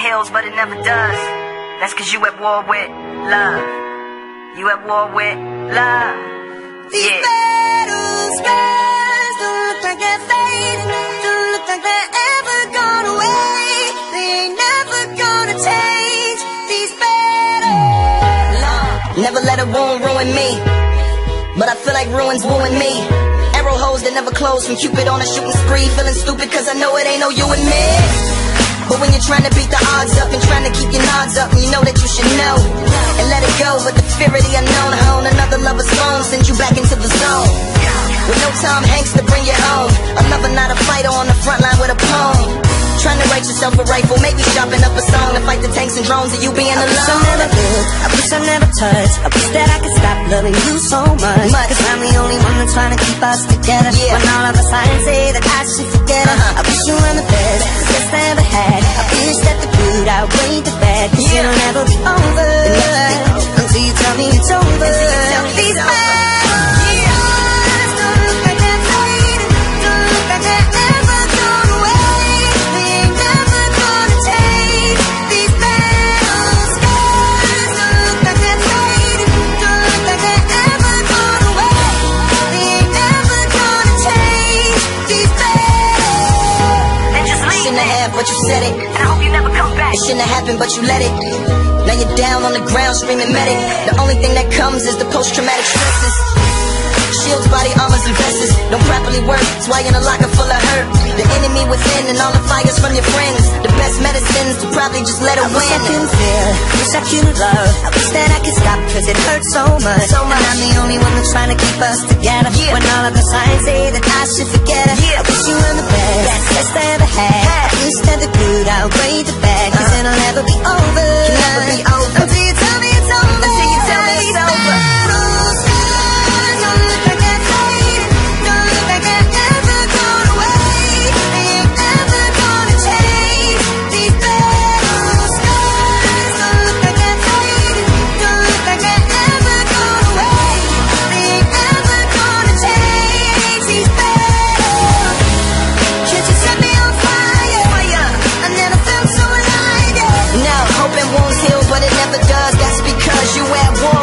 heals, but it never does. That's cause you at war with love. You at war with love. These Yeah. battle scars don't look like they're fading. Don't look like they're ever gone away. They ain't never gonna change. These battles. Love. Never let a wound ruin me. But I feel like ruins wooing me. Arrow holes that never close from Cupid on a shooting spree. Feeling stupid cause I know it ain't no you and me. But when you're trying to beat the odds up and trying to keep your nods up, you know that you should know and let it go. But the fear of the unknown, hone another lover's phone sends you back into the zone. With no Tom Hanks to bring you home. A lover, not a fighter on the front line with a poem. Trying to write yourself a rifle, maybe chopping up a song to fight the tanks and drones and you being I wish I alone. never could, I wish I never touched I wish that I could stop loving you so much Much. Cause I'm the only one that's trying to keep us together Yeah. When all of the signs say that I should forget you never come back. It shouldn't have happened, but you let it. Now you're down on the ground screaming medic. The only thing that comes is the post-traumatic stresses. Shields, body armors, and vests don't properly work. That's why you're in a locker full of hurt. The enemy within and all the fires from your friends. The best medicines to probably just let it I wish I win. could feel, wish I could love I wish that I could stop cause it hurts so much So much. And I'm the only one that's trying to keep us together Yeah. When all of the signs say that I should forget her Yeah. I wish you were the best the that's because you at war.